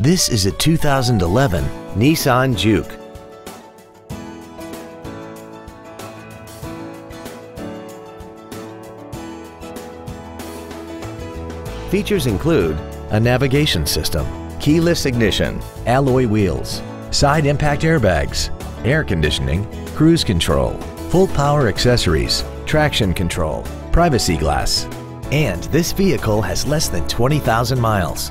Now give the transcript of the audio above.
This is a 2011 Nissan Juke. Features include a navigation system, keyless ignition, alloy wheels, side impact airbags, air conditioning, cruise control, full power accessories, traction control, privacy glass, and this vehicle has less than 20,000 miles.